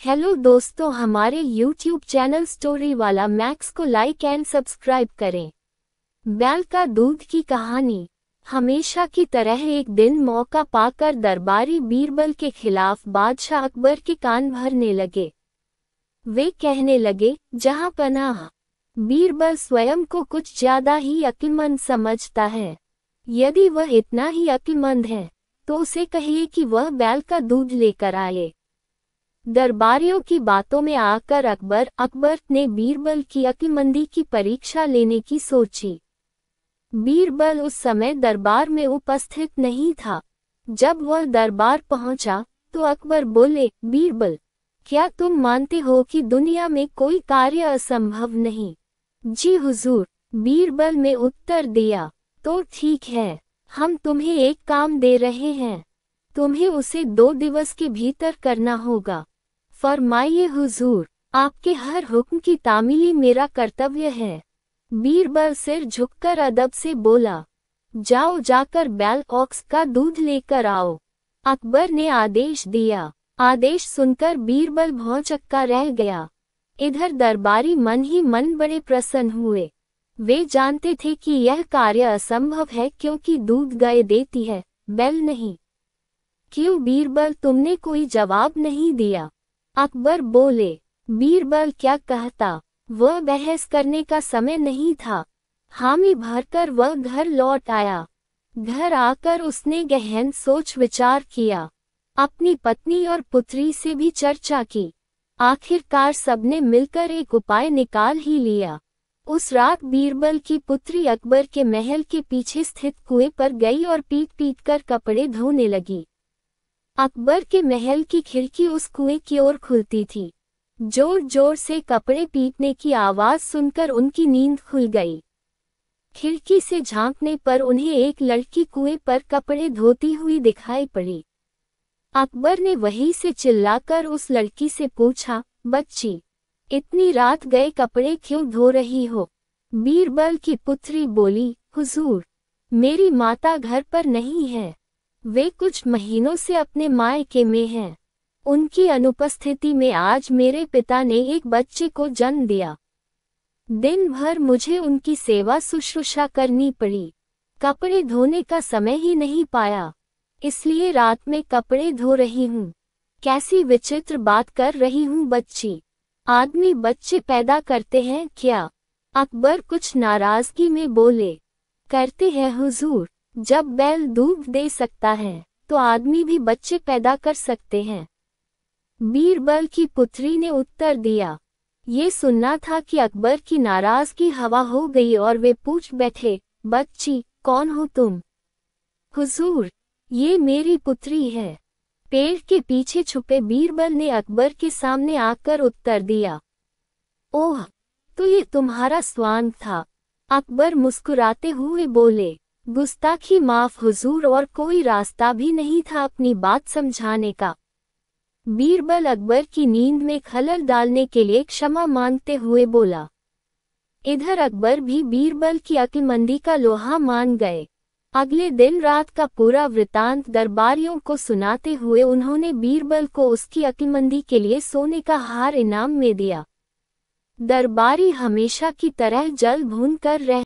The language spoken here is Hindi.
हेलो दोस्तों, हमारे यूट्यूब चैनल स्टोरी वाला मैक्स को लाइक एंड सब्सक्राइब करें। बैल का दूध की कहानी। हमेशा की तरह एक दिन मौका पाकर दरबारी बीरबल के खिलाफ बादशाह अकबर के कान भरने लगे। वे कहने लगे, जहाँ पनाह। बीरबल स्वयं को कुछ ज़्यादा ही अक्लमंद समझता है। यदि वह इतना ही अक्लमंद है तो उसे कहिए कि वह बैल का दूध लेकर आए। दरबारियों की बातों में आकर अकबर अकबर ने बीरबल की अक्लमंदी की परीक्षा लेने की सोची। बीरबल उस समय दरबार में उपस्थित नहीं था। जब वह दरबार पहुँचा तो अकबर बोले, बीरबल, क्या तुम मानते हो कि दुनिया में कोई कार्य असंभव नहीं? जी हुजूर, बीरबल में उत्तर दिया तो ठीक है, हम तुम्हें एक काम दे रहे हैं। तुम्हें उसे दो दिवस के भीतर करना होगा। फरमाइए, हुजूर, आपके हर हुक्म की तामीली मेरा कर्तव्य है। बीरबल सिर झुककर अदब से बोला, जाओ जाकर बैल ऑक्स का दूध लेकर आओ। अकबर ने आदेश दिया। आदेश सुनकर बीरबल भौचक्का रह गया। इधर दरबारी मन ही मन बड़े प्रसन्न हुए। वे जानते थे कि यह कार्य असंभव है क्योंकि दूध गाय देती है, बैल नहीं। क्यों बीरबल, तुमने कोई जवाब नहीं दिया? अकबर बोले, बीरबल क्या कहता? वह बहस करने का समय नहीं था। हामी भरकर वह घर लौट आया। घर आकर उसने गहन सोच विचार किया। अपनी पत्नी और पुत्री से भी चर्चा की। आखिरकार सबने मिलकर एक उपाय निकाल ही लिया। उस रात बीरबल की पुत्री अकबर के महल के पीछे स्थित कुएँ पर गई और पीट पीट कर कपड़े धोने लगी। अकबर के महल की खिड़की उस कुएँ की ओर खुलती थी। ज़ोर ज़ोर से कपड़े पीटने की आवाज़ सुनकर उनकी नींद खुल गई। खिड़की से झांकने पर उन्हें एक लड़की कुएँ पर कपड़े धोती हुई दिखाई पड़ी। अकबर ने वहीं से चिल्लाकर उस लड़की से पूछा, बच्ची, इतनी रात गए कपड़े क्यों धो रही हो? बीरबल की पुत्री बोली, हुजूर, मेरी माता घर पर नहीं है। वे कुछ महीनों से अपने मायके में हैं। उनकी अनुपस्थिति में आज मेरे पिता ने एक बच्चे को जन्म दिया। दिन भर मुझे उनकी सेवा शुश्रूषा करनी पड़ी। कपड़े धोने का समय ही नहीं पाया, इसलिए रात में कपड़े धो रही हूँ। कैसी विचित्र बात कर रही हूँ बच्ची। आदमी बच्चे पैदा करते हैं क्या? अकबर कुछ नाराज़गी में बोले, करते हैं हुजूर। जब बैल दूध दे सकता है तो आदमी भी बच्चे पैदा कर सकते हैं। बीरबल की पुत्री ने उत्तर दिया। ये सुनना था कि अकबर की नाराज़गी हवा हो गई और वे पूछ बैठे, बच्ची, कौन हो तुम? हुजूर, ये मेरी पुत्री है। पेड़ के पीछे छुपे बीरबल ने अकबर के सामने आकर उत्तर दिया। ओह तो ये तुम्हारा स्वांग था। अकबर मुस्कुराते हुए बोले। गुस्ताखी माफ़ हुजूर और कोई रास्ता भी नहीं था अपनी बात समझाने का। बीरबल अकबर की नींद में खलल डालने के लिए क्षमा मांगते हुए बोला। इधर अकबर भी बीरबल की अक्लमंदी का लोहा मान गए। अगले दिन रात का पूरा वृतांत दरबारियों को सुनाते हुए उन्होंने बीरबल को उसकी अक्लमंदी के लिए सोने का हार इनाम में दिया। दरबारी हमेशा की तरह जल भून कर रह